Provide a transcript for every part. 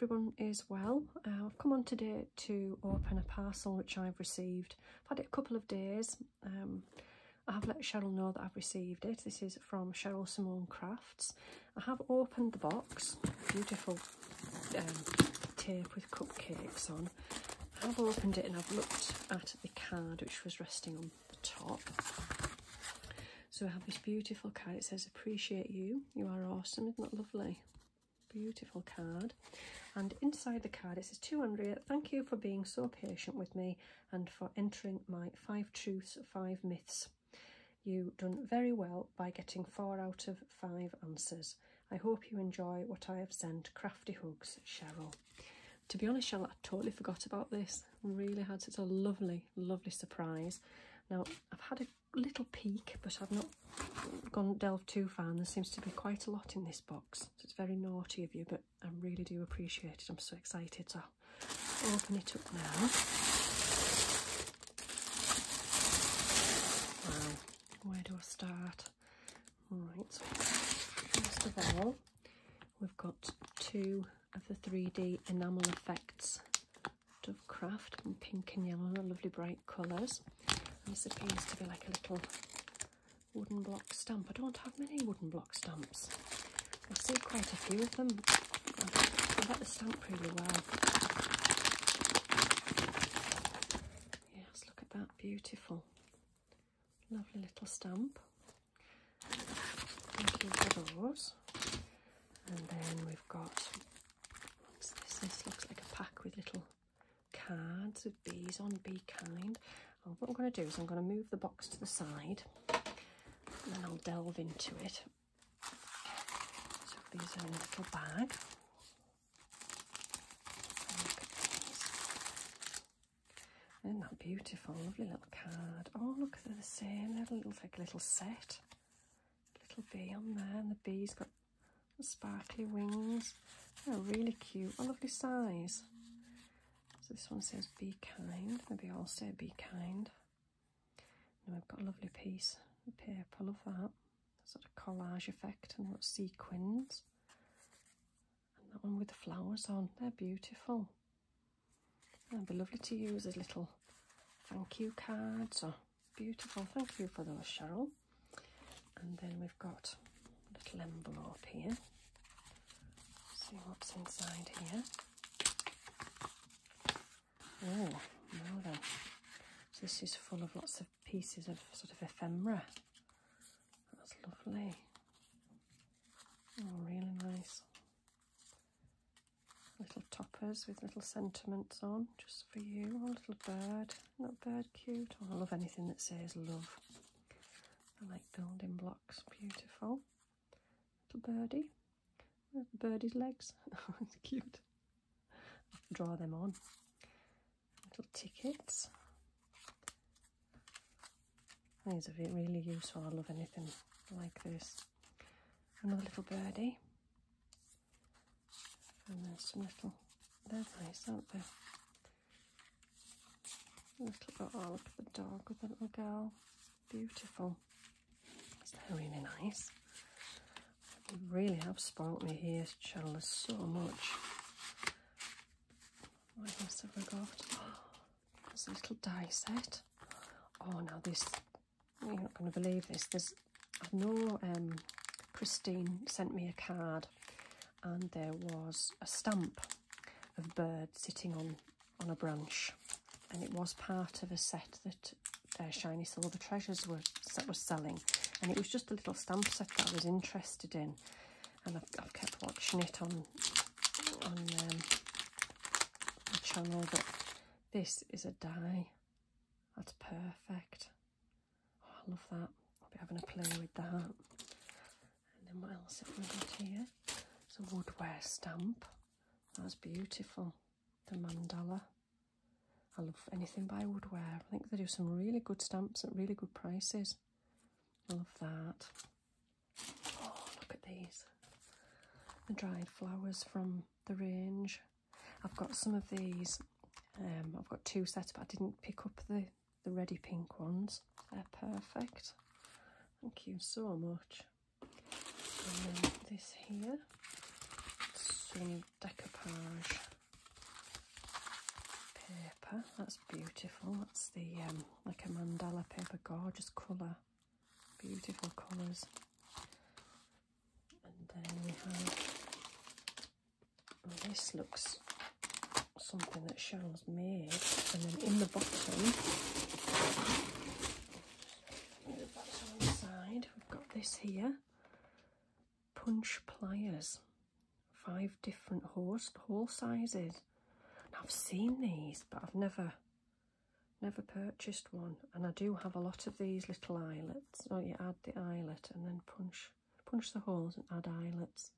everyone is well. Uh, I've come on today to open a parcel which I've received. I've had it a couple of days. Um, I have let Cheryl know that I've received it. This is from Cheryl Simone Crafts. I have opened the box. Beautiful um, tape with cupcakes on. I have opened it and I've looked at the card which was resting on the top. So I have this beautiful card. It says, appreciate you. You are awesome. Isn't that lovely? Beautiful card. And inside the card it says, to Andrea, thank you for being so patient with me and for entering my five truths, five myths. You done very well by getting four out of five answers. I hope you enjoy what I have sent. Crafty hugs, Cheryl. To be honest, Cheryl, I totally forgot about this. Really had such a lovely, lovely surprise. Now, I've had a little peek, but I've not gone delved too far, and there seems to be quite a lot in this box. So it's very naughty of you, but I really do appreciate it. I'm so excited. So I'll open it up now. Wow, where do I start? Right, first of all, we've got two of the 3D enamel effects Dovecraft in pink and yellow, lovely bright colours. This appears to be like a little wooden block stamp. I don't have many wooden block stamps. I see quite a few of them. I like the stamp really well. Yes, look at that, beautiful. Lovely little stamp. Thank you for those. And then we've got, this? This looks like a pack with little cards with bees on, be kind. What I'm going to do is I'm going to move the box to the side and then I'll delve into it. So these are in a little bag. Isn't that beautiful? Lovely little card. Oh, look, they're the same. They're a little, like a little set. Little bee on there, and the bee's got sparkly wings. They're really cute. A lovely size. This one says be kind. Maybe I'll say be kind. And I've got a lovely piece of paper. Love that. Sort of collage effect and what sequins. And that one with the flowers on. They're beautiful. That'd be lovely to use as little thank you cards or beautiful. Thank you for those, Cheryl. And then we've got a little envelope here. See what's inside here. Oh, now then. So this is full of lots of pieces of sort of ephemera. That's lovely. Oh, really nice. Little toppers with little sentiments on, just for you. Oh, little bird. Isn't that bird cute? Oh, I love anything that says love. I like building blocks. Beautiful. Little birdie. birdie's legs? It's cute. Draw them on little tickets. These are really useful. I love anything like this. Another little birdie. And then some little, they're nice, aren't they? Little, oh, look at the dog with the little girl. Beautiful. They're really nice. You really have spoilt me here, Cheryl. so much. What else have we got? a little die set. Oh, now this, you're not going to believe this. There's, I know um, Christine sent me a card and there was a stamp of a bird sitting on, on a branch. And it was part of a set that uh, Shiny Silver Treasures were, was selling. And it was just a little stamp set that I was interested in. And I've, I've kept watching it on, on um, the channel, but this is a die. That's perfect. Love that. I'll be having a play with that. And then what else have we got here? It's a woodware stamp. That's beautiful. The mandala. I love anything by woodware. I think they do some really good stamps at really good prices. I love that. Oh, look at these. The dried flowers from the range. I've got some of these um, I've got two sets, but I didn't pick up the, the ready pink ones. They're perfect. Thank you so much. And then this here, so Green decoupage paper. That's beautiful. That's the um, like a mandala paper, gorgeous colour, beautiful colours. And then we have this looks something that Cheryl's made, and then in the bottom side, we've got this here punch pliers, five different horse hole sizes. I've seen these, but I've never never purchased one. And I do have a lot of these little eyelets. Oh, you add the eyelet and then punch punch the holes and add eyelets.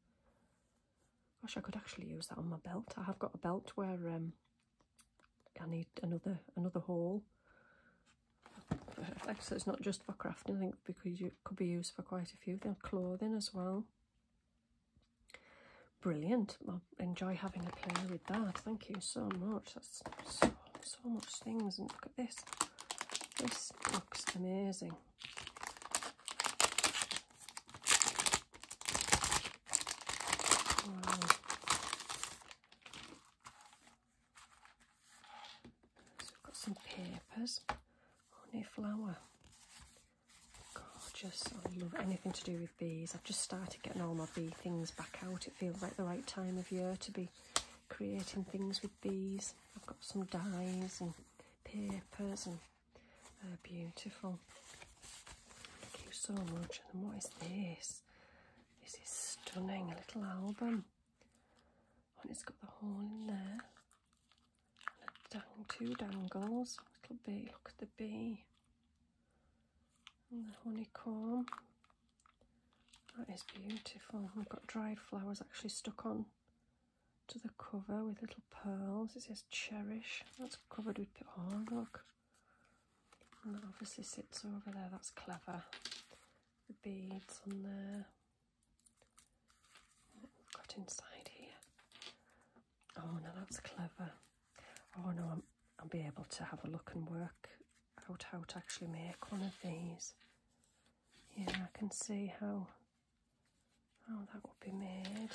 Gosh, I could actually use that on my belt. I have got a belt where um, I need another another hole. Perfect. So it's not just for crafting. I think because it could be used for quite a few things, clothing as well. Brilliant. I enjoy having a play with that. Thank you so much. That's so so much things. And look at this. This looks amazing. Wow. So we've got some papers. Flower. Gorgeous. Oh, I love anything to do with bees. I've just started getting all my bee things back out. It feels like the right time of year to be creating things with bees. I've got some dies and papers and they're beautiful. Thank you so much. And what is this? This is stunning. A little album. And it's got the hole in there. And dang, two dangles. Little bee. Look at the bee. And the honeycomb. That is beautiful. We've got dried flowers actually stuck on to the cover with little pearls. It says cherish. That's covered with oh look. And that obviously sits over there. That's clever. The beads on there. What we've got inside here. Oh no, that's clever. Oh no, I'm, I'll be able to have a look and work out how to actually make one of these. Yeah, I can see how how that would be made.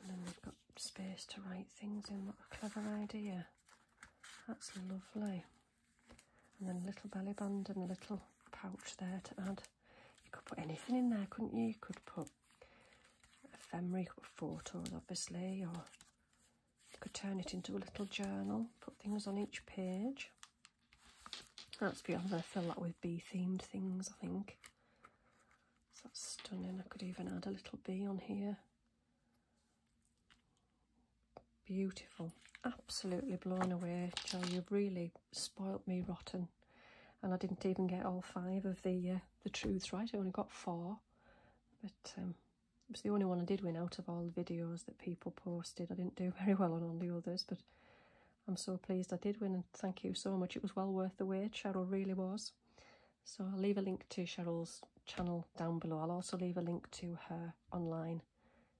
And then we've got space to write things in. What a clever idea. That's lovely. And then a little belly band and a little pouch there to add. You could put anything in there, couldn't you? You could put ephemera, you could put photos, obviously, or you could turn it into a little journal, put things on each page. That's beautiful. I'm going to fill that with bee themed things, I think. So that's stunning. I could even add a little bee on here. Beautiful. Absolutely blown away, Joe. You've really spoilt me rotten. And I didn't even get all five of the uh, the truths right. I only got four. But um, it was the only one I did win out of all the videos that people posted. I didn't do very well on all the others, but I'm so pleased I did win and thank you so much. It was well worth the wait. Cheryl really was. So I'll leave a link to Cheryl's channel down below. I'll also leave a link to her online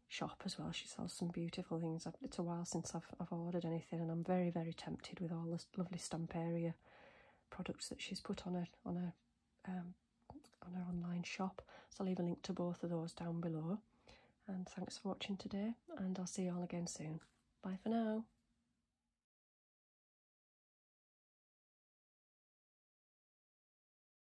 shop as well. She sells some beautiful things. It's a while since I've, I've ordered anything and I'm very, very tempted with all the lovely stamp area products that she's put on her, on her, um, on her online shop. So I'll leave a link to both of those down below. And thanks for watching today and I'll see you all again soon. Bye for now.